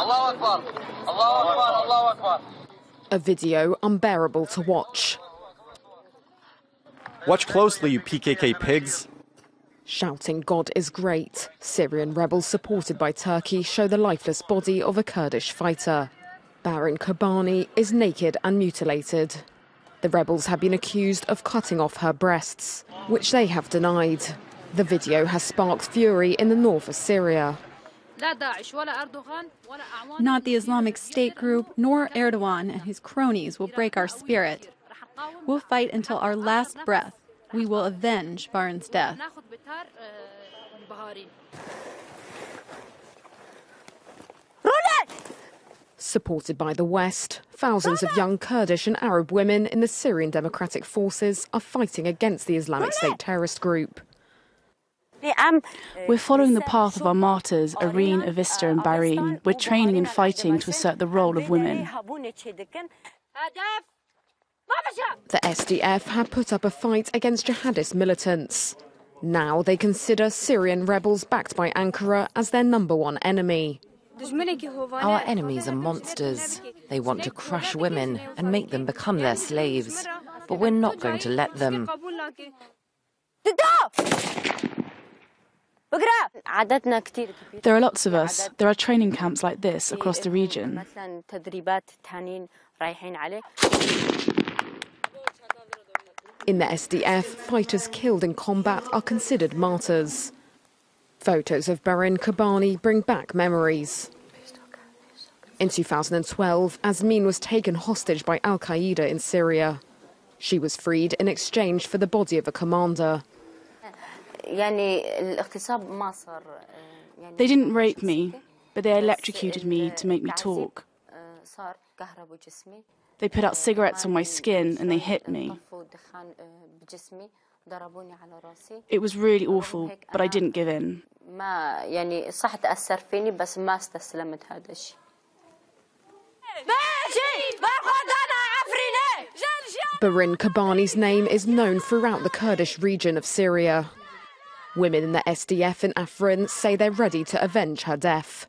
Allah Akbar. Allah Akbar. Allah Akbar. A video unbearable to watch. Watch closely, you PKK pigs. Shouting God is great, Syrian rebels supported by Turkey show the lifeless body of a Kurdish fighter. Barin Kobani is naked and mutilated. The rebels have been accused of cutting off her breasts, which they have denied. The video has sparked fury in the north of Syria. Not the Islamic State group nor Erdogan and his cronies will break our spirit. We'll fight until our last breath. We will avenge Barin's death. Supported by the West, thousands of young Kurdish and Arab women in the Syrian Democratic Forces are fighting against the Islamic State terrorist group. We're following the path of our martyrs, Arin, Avesta, and Barin. We're training and fighting to assert the role of women. The SDF have put up a fight against jihadist militants. Now they consider Syrian rebels backed by Ankara as their number one enemy. Our enemies are monsters. They want to crush women and make them become their slaves. But we're not going to let them. There are lots of us. There are training camps like this across the region. In the SDF, fighters killed in combat are considered martyrs. Photos of Barin Kobani bring back memories. In 2012, Azmin was taken hostage by Al Qaeda in Syria. She was freed in exchange for the body of a commander. They didn't rape me, but they electrocuted me to make me talk. They put out cigarettes on my skin and they hit me. It was really awful, but I didn't give in. Barin Kobani's name is known throughout the Kurdish region of Syria. Women in the SDF in Afrin say they're ready to avenge her death.